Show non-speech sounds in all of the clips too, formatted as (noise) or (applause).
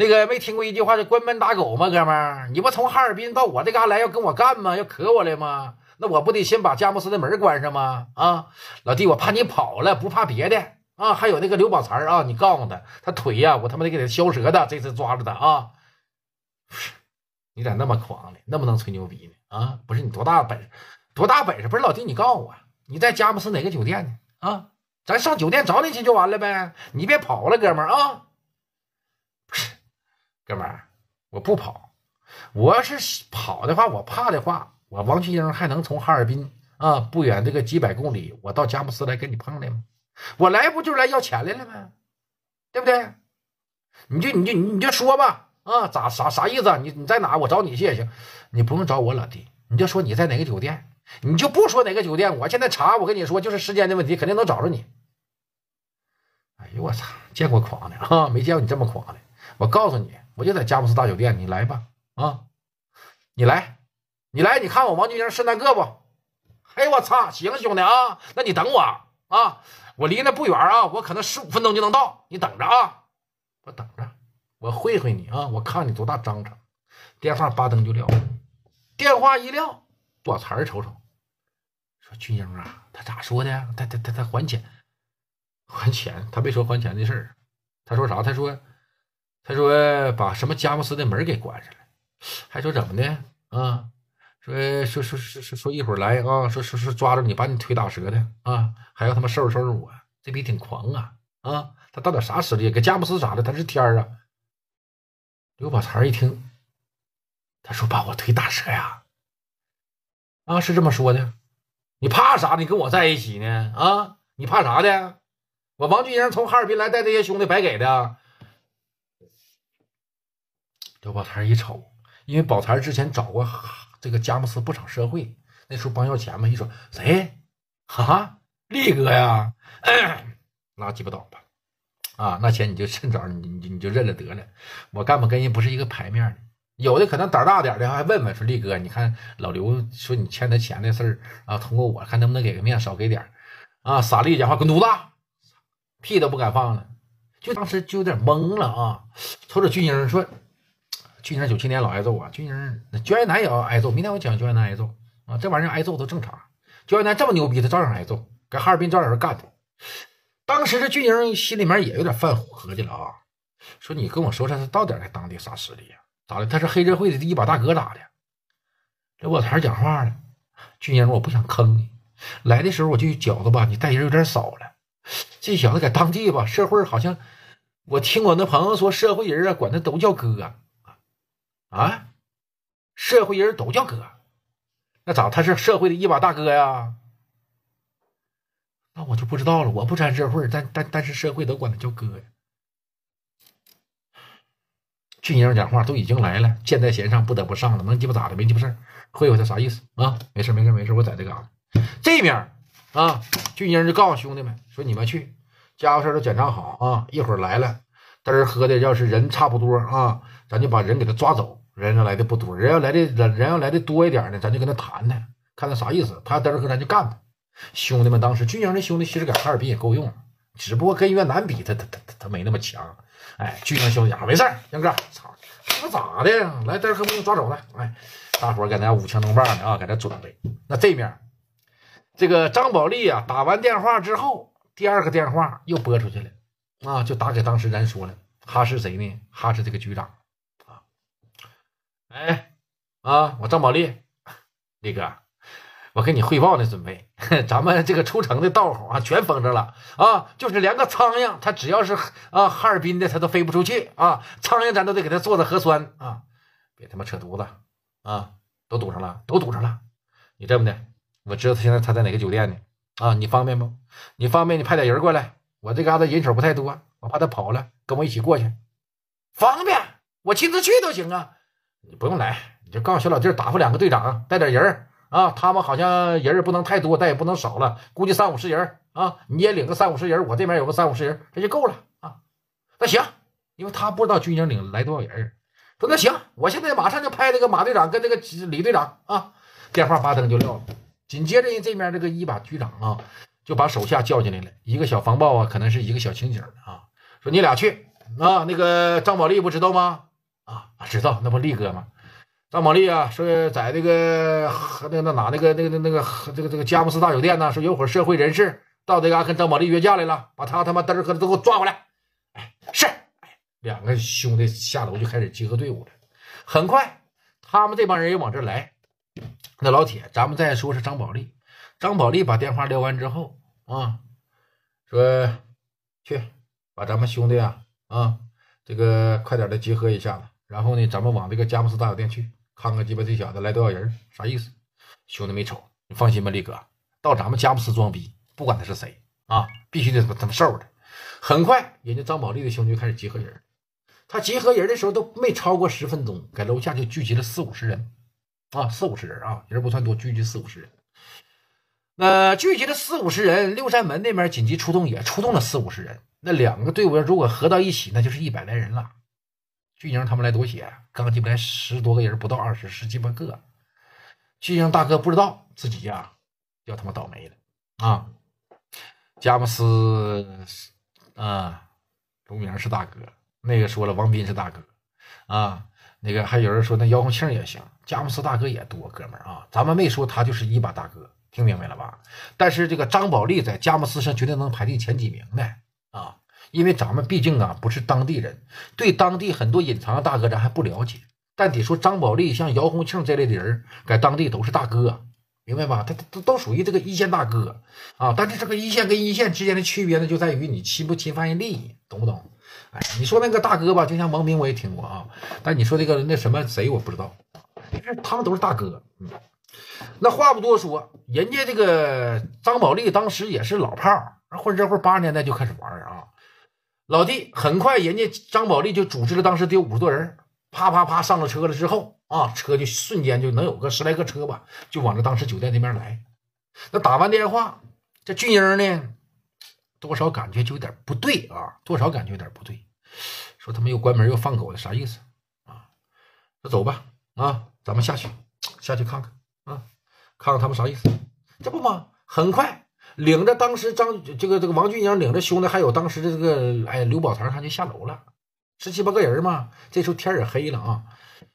那个没听过一句话叫“关门打狗”吗？哥们儿，你不从哈尔滨到我这嘎来要跟我干吗？要磕我来吗？那我不得先把佳木斯的门关上吗？啊，老弟，我怕你跑了，不怕别的啊。还有那个刘宝才啊，你告诉他，他腿呀，我他妈得给他削折的。这次抓住他啊，你咋那么狂呢？那么能吹牛逼呢？啊，不是你多大本事？多大本事？不是老弟，你告诉我，你在佳木斯哪个酒店呢？啊，咱上酒店找你去就完了呗，你别跑了，哥们儿啊。哥们儿，我不跑。我要是跑的话，我怕的话。我王旭英还能从哈尔滨啊不远这个几百公里，我到佳木斯来跟你碰来吗？我来不就是来要钱来了吗？对不对？你就你就你就说吧啊，咋啥啥意思？你你在哪？我找你去也行，你不用找我老弟，你就说你在哪个酒店，你就不说哪个酒店。我现在查，我跟你说，就是时间的问题，肯定能找着你。哎呦我操，见过狂的啊，没见过你这么狂的。我告诉你，我就在佳木斯大酒店，你来吧啊，你来。你来，你看我王俊英是那个不？嘿，我操！行，兄弟啊，那你等我啊，我离那不远啊，我可能十五分钟就能到，你等着啊，我等着，我会会你啊，我看你多大章程。电话叭噔就撂，电话一撂，多才瞅瞅，说俊英啊，他咋说的？他他他他还钱，还钱？他没说还钱的事儿，他说啥？他说他说把什么佳木斯的门给关上了，还说怎么的啊？说说说说说说一会儿来啊！说说说抓着你把你腿打折的啊！还要他妈收拾收拾我，这逼挺狂啊啊！他到底啥实力？搁佳木斯咋的？他是天儿啊！刘宝才一听，他说把我腿打折呀！啊，是这么说的。你怕啥？你跟我在一起呢？啊，你怕啥的？我王俊英从哈尔滨来带这些兄弟白给的。刘宝才一瞅，因为宝才之前找过。这个佳木斯不少社会，那时候帮要钱嘛，一说谁，哈哈，力哥呀，(clears throat) 拉鸡巴倒吧，啊，那钱你就趁早你你你就认了得了，我干不跟人不是一个牌面的，有的可能胆大点的还问问说力哥，你看老刘说你欠他钱的事儿啊，通过我看能不能给个面，少给点啊，傻力讲话滚犊子，屁都不敢放了，就当时就有点懵了啊，瞅瞅俊英说。俊英九七年老挨揍啊！俊英那焦艳南也要挨揍。明天我讲焦艳南挨揍啊，这玩意儿挨揍都正常。焦艳南这么牛逼，他照样挨揍，搁哈尔滨照样干他。当时这俊英心里面也有点犯火，合计了啊，说你跟我说说他到底在当地啥实力呀？咋的？他是黑社会的一把大哥咋的？刘宝才讲话了，俊英，我不想坑你，来的时候我就觉得吧，你带人有点少了。这小子在当地吧，社会好像我听我那朋友说，社会人啊管他都叫哥。啊社会人都叫哥，那咋他是社会的一把大哥呀？那我就不知道了。我不沾社会，但但但是社会都管他叫哥呀。俊英讲话都已经来了，箭在弦上，不得不上了。能鸡巴咋的？没鸡巴事儿，会会他啥意思啊？没事没事没事，我在这嘎达。这面啊，俊英就告诉兄弟们说：“你们去，家伙事都检查好啊，一会儿来了，嘚喝的，要是人差不多啊，咱就把人给他抓走。”人要来的不多，人要来的人人要来的多一点呢，咱就跟他谈谈，看他啥意思。他嘚儿喝，咱就干他。兄弟们，当时军营的兄弟其实搁哈尔滨也够用，只不过跟越南比，他他他他他没那么强。哎，军营兄弟讲没事儿，杨哥，操，那咋的？来嘚儿喝，不用抓走了。哎，大伙儿搁那舞枪弄棒的啊，搁那准备。那这面，这个张宝利啊，打完电话之后，第二个电话又拨出去了啊，就打给当时咱说了，哈是谁呢？哈是这个局长。哎，啊，我张宝利，力哥，我跟你汇报呢，准备。(laughs) 咱们这个出城的道口啊，全封着了。啊，就是连个苍蝇，他只要是啊哈尔滨的，他都飞不出去。啊，苍蝇咱都得给他做的核酸。啊，别他妈扯犊子。啊，都堵上了，都堵上了，你这么的，我知道他现在他在哪个酒店呢。啊，你方便不？你方便，你派点人过来，我这嘎达人手不太多，我怕他跑了，跟我一起过去，方便，我亲自去都行啊。你不用来，你就告诉小老弟打发两个队长，带点人啊。他们好像人不能太多，但也不能少了，估计三五十人啊。你也领个三五十人，我这边有个三五十人，这就够了啊。那行，因为他不知道军营领来多少人，说那行，我现在马上就派那个马队长跟这个李队长啊，电话叭登就撂了。紧接着这边这个一把局长啊，就把手下叫进来了，一个小防暴啊，可能是一个小刑警啊，说你俩去啊，那个张宝利不知道吗？啊，知道，那不力哥吗？张宝利啊，说在那个和那那哪那个那个那个这个这个佳木斯大酒店呢，说有伙社会人士到这嘎跟张宝利约架来了，把他他妈嘚儿和都给我抓回来。哎，是，哎，两个兄弟下楼就开始集合队伍了。很快，他们这帮人也往这来。那老铁，咱们再说是张宝利。张宝利把电话撂完之后啊，说去把咱们兄弟啊啊，这个快点的集合一下子，然后呢，咱们往这个佳木斯大酒店去。看看鸡巴这小子来多少人，啥意思？兄弟没瞅，你放心吧，力哥，到咱们佳木斯装逼，不管他是谁啊，必须得他妈受着。很快，人家张宝利的兄弟就开始集合人。他集合人的时候都没超过十分钟，在楼下就聚集了四五十人啊，四五十人啊，人不算多，聚集四五十人。那聚集了四五十人，六扇门那边紧急出动也出动了四五十人。那两个队伍如果合到一起，那就是一百来人了。巨宁他们来多些，刚进来十多个人，不到二十，十几八个。巨宁大哥不知道自己呀，要他妈倒霉了啊！佳木斯啊，卢明是大哥，那个说了，王斌是大哥啊。那个还有人说那姚红庆也行，佳木斯大哥也多，哥们儿啊，咱们没说他就是一把大哥，听明白了吧？但是这个张宝利在佳木斯上绝对能排进前几名的啊。因为咱们毕竟啊不是当地人，对当地很多隐藏的大哥咱还不了解。但得说张宝利、像姚洪庆这类的人，在当地都是大哥，明白吧？他他都属于这个一线大哥啊。但是这个一线跟一线之间的区别呢，就在于你侵不侵犯人利益，懂不懂？哎，你说那个大哥吧，就像王斌，我也听过啊。但你说这个那什么谁，我不知道。他们都是大哥，嗯。那话不多说，人家这个张宝利当时也是老炮儿混社会八十年代就开始玩啊。老弟，很快人家张宝利就组织了，当时得有五十多人，啪啪啪上了车了之后啊，车就瞬间就能有个十来个车吧，就往这当时酒店那边来。那打完电话，这俊英呢，多少感觉就有点不对啊，多少感觉有点不对，说他们又关门又放狗的，啥意思啊？那走吧，啊，咱们下去，下去看看啊，看看他们啥意思。这不吗？很快。领着当时张这个这个王俊英领着兄弟，还有当时的这个哎刘宝才，他就下楼了，十七八个人嘛。这时候天也黑了啊，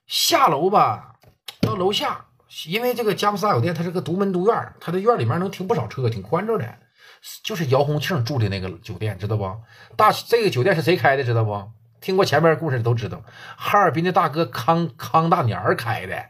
下楼吧，到楼下，因为这个佳木斯大酒店它是个独门独院，它的院里面能停不少车，挺宽敞的。就是姚红庆住的那个酒店，知道不？大这个酒店是谁开的？知道不？听过前面故事的都知道，哈尔滨的大哥康康大年开的，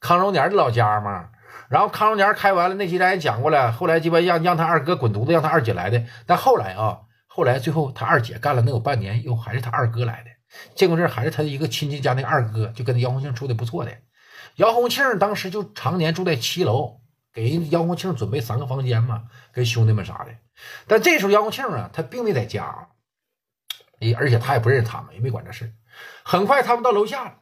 康荣年的老家嘛。然后康荣年开完了，那期咱也讲过了。后来鸡巴让让他二哥滚犊子，让他二姐来的。但后来啊，后来最后他二姐干了能有半年，又还是他二哥来的。这个事还是他的一个亲戚家那二哥，就跟姚红庆处的不错的。姚红庆当时就常年住在七楼，给人姚红庆准备三个房间嘛，跟兄弟们啥的。但这时候姚红庆啊，他并没在家，而且他也不认识他们，也没管这事。很快他们到楼下了，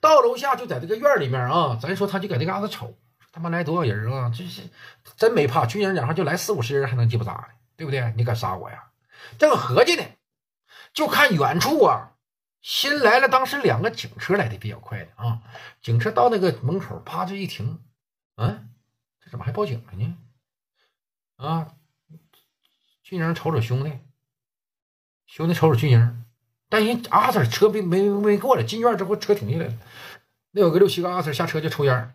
到楼下就在这个院里面啊，咱说他就搁这嘎子瞅。他妈来多少人啊！这是真没怕，军营两号就来四五十人，还能鸡巴咋的？对不对？你敢杀我呀？正合计呢，就看远处啊，新来了。当时两个警车来的比较快的啊，警车到那个门口，啪这一停，嗯，这怎么还报警了呢？啊，军营瞅瞅兄弟，兄弟瞅瞅军营，但人阿 Sir 车没没没过来，进院之后车停下来了，那有个六七个阿 Sir 下车就抽烟。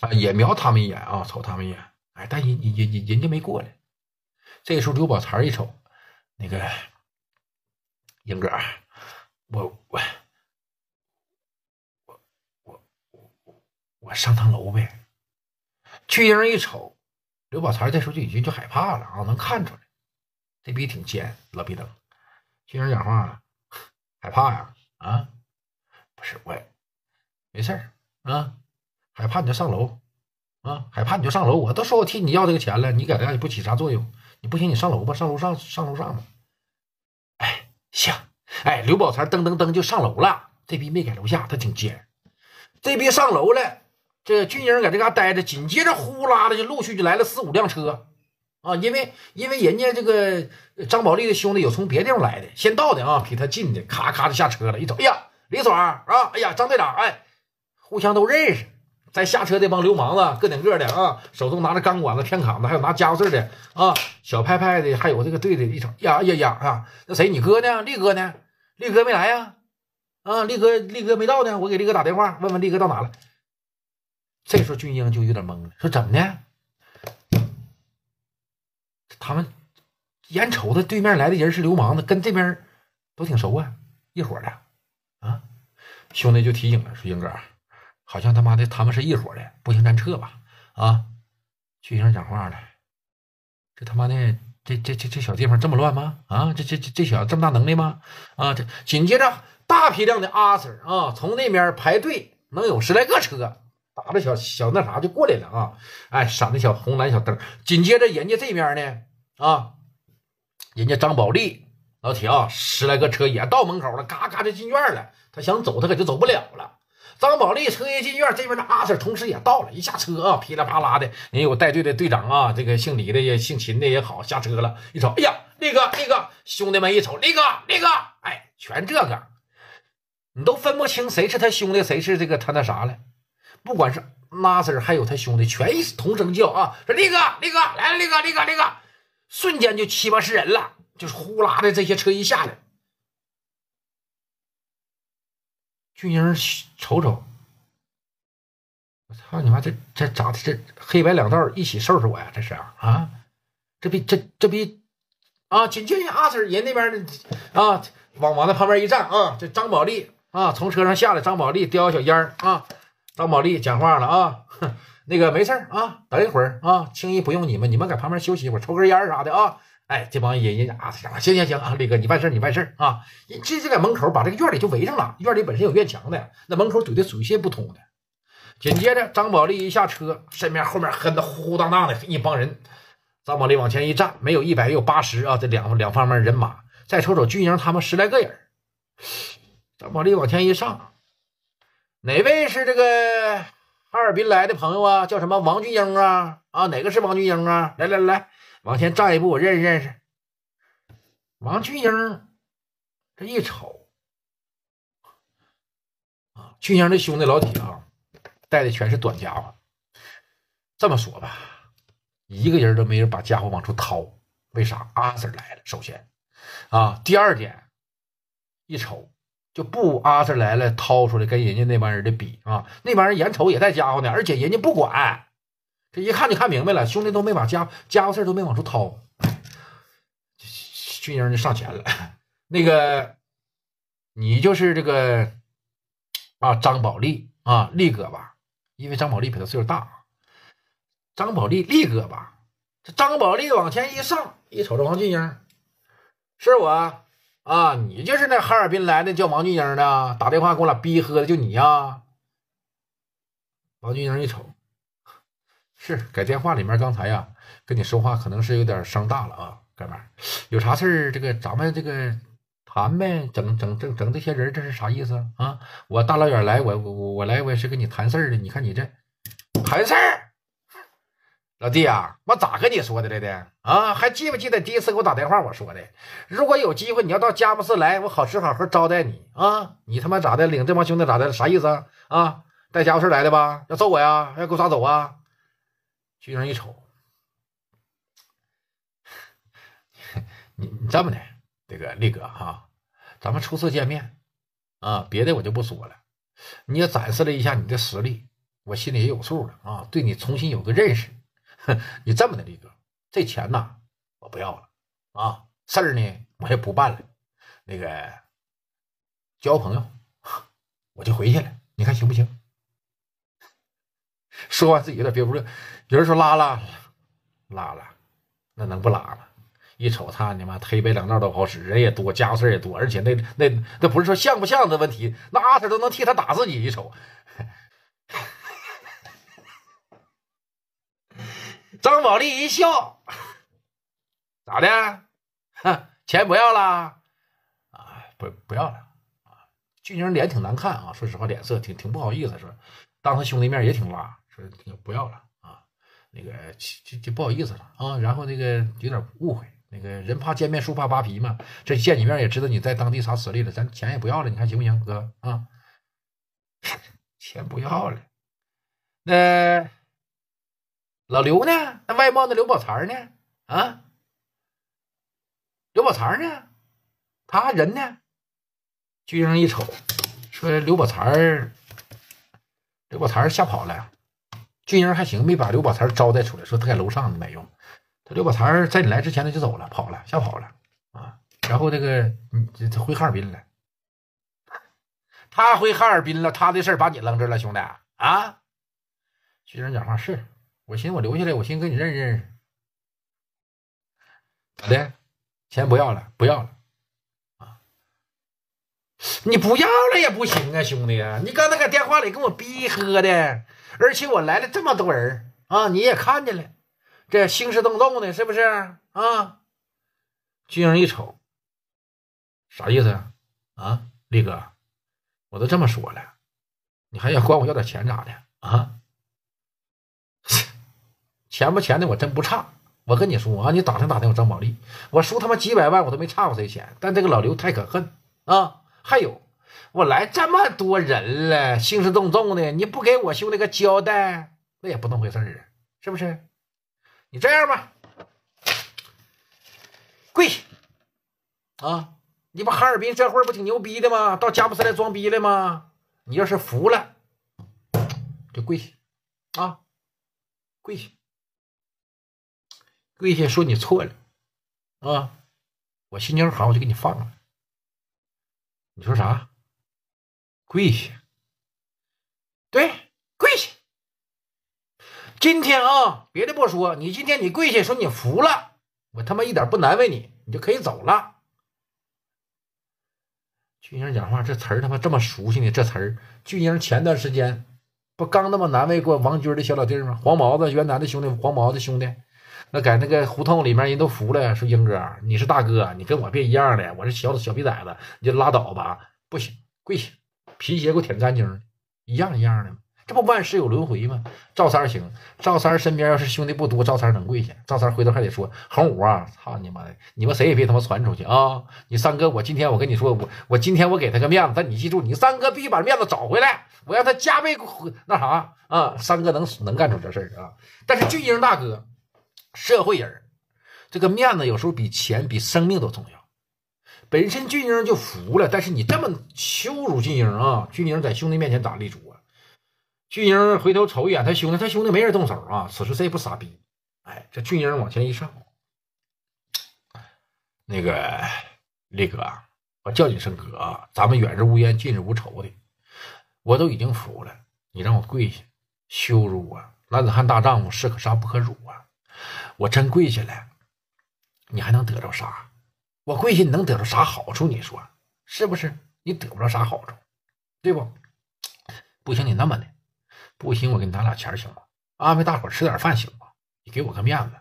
啊，也瞄他们一眼啊，瞅他们一眼，哎，但人人人人家没过来。这时候刘宝才一瞅，那个英哥，我我我我我我上趟楼呗。去英一瞅，刘宝才这时候就已经就害怕了啊，能看出来，这逼挺尖，老逼灯。去英讲话，(laughs) 害怕呀？啊，不是我，没事儿啊。害怕你就上楼，啊！害怕你就上楼。我都说我替你要这个钱了，你搁这也不起啥作用。你不行，你上楼吧，上楼上上楼上吧。哎，行。哎，刘宝才噔噔噔就上楼了。这逼没在楼下，他挺尖。这逼上楼了，这军营搁这嘎待着，紧接着呼啦的就陆续就来了四五辆车啊！因为因为人家这个张宝利的兄弟有从别地方来的，先到的啊，比他近的，咔咔的下车了。一瞅，哎呀，李爽啊！哎呀，张队长，哎，互相都认识。在下车这帮流氓子，个顶个的啊，手中拿着钢管子、天砍子，还有拿家伙事的啊，小派派的，还有这个队的，一瞅呀呀呀啊，那谁？你哥呢？力哥呢？力哥没来呀？啊，力哥，力哥没到呢。我给力哥打电话，问问力哥到哪了。这时候俊英就有点懵了，说怎么的？他们眼瞅着对面来的人是流氓的，跟这边都挺熟啊，一伙的啊。兄弟就提醒了，说英哥，好像他妈的他们是一伙的，不行，咱撤吧。啊，俊英讲话了，这他妈的。这这这这小地方这么乱吗？啊，这这这这小子这么大能耐吗？啊，这紧接着大批量的阿 Sir 啊，从那边排队，能有十来个车，打着小小那啥就过来了啊！哎，闪的小红蓝小灯。紧接着人家这边呢，啊，人家张宝利老铁啊，十来个车也到门口了，嘎嘎就进院了。他想走，他可就走不了了。张宝利车一进院，这边的阿 Sir 同时也到了，一下车啊，噼里啪啦的，人有带队的队长啊，这个姓李的也姓秦的也好，下车了，一瞅，哎呀，力哥，力哥兄弟们一瞅，力哥，力哥，哎，全这个，你都分不清谁是他兄弟，谁是这个他那啥了。不管是阿 Sir 还有他兄弟，全一同声叫啊，说力哥，力哥来了，力哥，力哥，力哥，瞬间就七八十人了，就是呼啦的这些车一下来。俊英瞅瞅，我操你妈！这这咋的？这黑白两道一起收拾我呀？这是啊？这比这这比啊！紧接着阿 Sir 人那边的啊，往往那旁边一站啊，这张宝利啊，从车上下来，张宝利叼小烟啊。张宝利讲话了啊，(laughs) 那个没事啊，等一会儿啊，轻易不用你们，你们在旁边休息一会儿，抽根烟啥的啊。哎，这帮人人啊，行行行啊，力哥，你办事你办事啊！人直接在门口把这个院里就围上了，院里本身有院墙的，那门口怼的水泄不通的。紧接着，张宝利一下车，身边后面跟的呼呼当当的一帮人。张宝利往前一站，没有一百也有八十啊，这两两方面人马。再瞅瞅军营，他们十来个人。张宝利往前一上，哪位是这个哈尔滨来的朋友啊？叫什么王军英啊？啊，哪个是王军英啊？来来来。往前站一步，我认识认识。王俊英，这一瞅啊，俊英的兄弟老铁啊，带的全是短家伙。这么说吧，一个人都没人把家伙往出掏。为啥？阿 Sir 来了。首先啊，第二点，一瞅就不阿 Sir 来了，掏出来跟人家那帮人的比啊，那帮人眼瞅也带家伙呢，而且人家不管。这一看就看明白了，兄弟都没把家家伙事都没往出掏，俊英就上前了。那个，你就是这个啊，张宝利啊，力哥吧？因为张宝利比他岁数大。张宝利，力哥吧？这张宝利往前一上，一瞅着王俊英，是我啊，你就是那哈尔滨来的叫王俊英的，打电话给我俩逼喝的，就你呀？王俊英一瞅。是，在电话里面，刚才呀，跟你说话可能是有点声大了啊，哥们儿，有啥事儿，这个咱们这个谈呗，整整整整这些人，这是啥意思啊？我大老远来，我我我来，我也是跟你谈事儿的。你看你这谈事儿，老弟啊，我咋跟你说的来的啊？还记不记得第一次给我打电话我说的？如果有机会你要到佳木斯来，我好吃好喝招待你啊！你他妈咋的？领这帮兄弟咋的？啥意思啊？带家伙事来的吧？要揍我呀？要给我抓走啊？巨人一瞅，你你这么的，这个力哥哈，咱们初次见面啊，别的我就不说了，你也展示了一下你的实力，我心里也有数了啊，对你重新有个认识。你这么的，力哥，这钱呐，我不要了啊，事儿呢，我也不办了，那个交朋友，我就回去了，你看行不行？说完自己有点憋不住，有人说拉拉拉拉，那能不拉吗？一瞅他，你妈黑白两道都好使，人也多，家伙事也多，而且那那那不是说像不像的问题，那阿 Sir 都能替他打自己。一瞅，(laughs) 张宝利一笑，咋的？哼 (laughs) 钱不要了？啊，不不要了！俊英脸挺难看啊，说实话，脸色挺挺不好意思，说当他兄弟面也挺拉。说不要了啊，那个就就不好意思了啊，然后那个有点误会，那个人怕见面树怕扒皮嘛，这见你面也知道你在当地啥实力了，咱钱也不要了，你看行不行，哥啊？(laughs) 钱不要了，那老刘呢？那外贸那刘宝财呢？啊？刘宝财呢？他人呢？巨英一瞅，说刘宝才，刘宝才吓跑了。俊英还行，没把刘宝才招待出来，说他在楼上呢，没用。他刘宝才在你来之前他就走了，跑了，吓跑了啊。然后这个，嗯，他回哈尔滨了。他回哈尔滨了，他的事儿把你扔这了，兄弟啊。巨英讲话是，我寻思我留下来，我寻思跟你认识认识。咋的？钱不要了，不要了。你不要了也不行啊，兄弟！你刚才搁电话里跟我逼喝的，而且我来了这么多人啊，你也看见了，这兴师动众的，是不是啊？军人一瞅，啥意思呀？啊，力哥，我都这么说了，你还要管我要点钱咋的啊？(laughs) 钱不钱的，我真不差。我跟你说啊，你打听打听我张宝利，我输他妈几百万，我都没差过谁钱。但这个老刘太可恨啊！还有，我来这么多人了，兴师动众的，你不给我兄弟个交代，那也不那么回事儿啊，是不是？你这样吧，跪下啊！你不哈尔滨这会儿不挺牛逼的吗？到佳木斯来装逼了吗？你要是服了，就跪下啊！跪下，跪下，说你错了啊！我心情好，我就给你放了。你说啥？跪下！对，跪下！今天啊，别的不说，你今天你跪下说你服了，我他妈一点不难为你，你就可以走了。俊英讲话这词儿他妈这么熟悉呢？这词儿，俊英前段时间不刚那么难为过王军的小老弟吗？黄毛子，云南的兄弟，黄毛子兄弟。那在那个胡同里面，人都服了，说英哥，你是大哥，你跟我别一样的，我是小小逼崽子，你就拉倒吧，不行，跪下，皮鞋给我舔干净，一样一样的这不万事有轮回吗？赵三行，赵三身边要是兄弟不多，赵三能跪下？赵三回头还得说，红五啊，操你妈的，你们谁也别他妈传出去啊！你三哥，我今天我跟你说，我我今天我给他个面子，但你记住，你三哥必须把面子找回来，我让他加倍那啥啊！三哥能能干出这事儿啊！但是俊英大哥。社会人，这个面子有时候比钱、比生命都重要。本身俊英就服了，但是你这么羞辱俊英啊！俊英在兄弟面前咋立足啊？俊英回头瞅一眼他兄弟，他兄弟没人动手啊！此时谁也不傻逼。哎，这俊英往前一上，那个力哥，我叫你声哥，咱们远日无冤，近日无仇的，我都已经服了。你让我跪下，羞辱我！男子汉大丈夫，士可杀不可辱啊！我真跪下来，你还能得着啥？我跪下，你能得着啥好处？你说是不是？你得不着啥好处，对不？不行，你那么的，不行，我给你拿俩钱行吗？安排大伙吃点饭行吗？你给我个面子，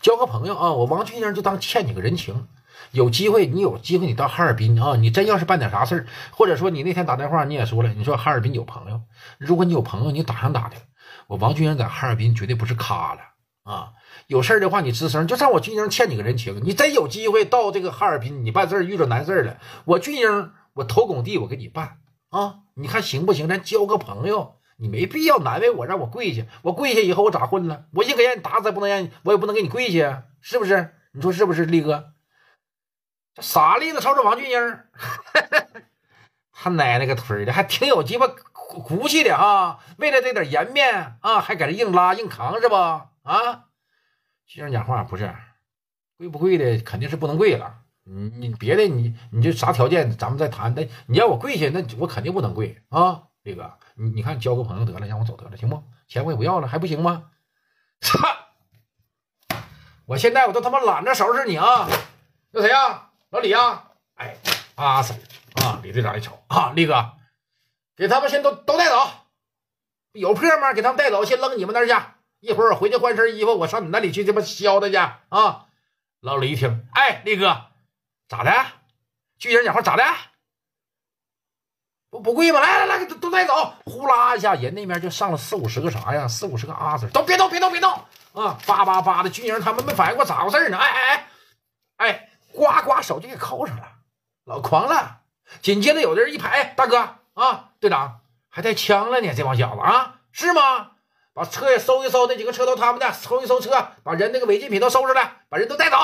交个朋友啊！我王俊英就当欠你个人情。有机会，你有机会，你到哈尔滨啊！你真要是办点啥事儿，或者说你那天打电话你也说了，你说哈尔滨有朋友，如果你有朋友，你打听打听，我王俊英在哈尔滨绝对不是咖了啊！有事儿的话，你吱声，就算我俊英欠你个人情，你真有机会到这个哈尔滨，你办事儿遇着难事了，我俊英我投拱地，我给你办啊！你看行不行？咱交个朋友，你没必要难为我，让我跪下。我跪下以后我咋混了？我宁可让你打死，不能让你，我也不能给你跪下，是不是？你说是不是，力哥？这傻栗子瞅瞅王俊英，(laughs) 他奶奶个腿的，还挺有鸡巴骨气的啊！为了这点颜面啊，还搁这硬拉硬扛是吧？啊！学生讲话不是贵不贵的，肯定是不能贵了。你你别的你你就啥条件，咱们再谈。那你要我跪下，那我肯定不能跪啊，李哥。你你看交个朋友得了，让我走得了，行不？钱我也不要了，还不行吗？操！我现在我都他妈懒得收拾你啊！那谁呀？老李啊？哎，阿 Sir 啊，李队长一瞅啊，李哥，给他们先都都带走，有破吗？给他们带走，先扔你们那儿去。一会儿我回去换身衣服，我上你那里去，这么削他去啊！老李一听，哎，力哥，咋的？巨人讲话咋的？不不贵吗？来来来，都都带走！呼啦一下，人那边就上了四五十个啥呀？四五十个阿 Sir，都别动，别动，别动啊！叭叭叭的，巨人他们没反应过咋回事呢？哎哎哎哎，呱呱，手就给扣上了，老狂了。紧接着有的人一拍，大哥啊，队长还带枪了呢，这帮小子啊，是吗？把车也搜一搜，那几个车都他们的，搜一搜车，把人那个违禁品都收拾了，把人都带走。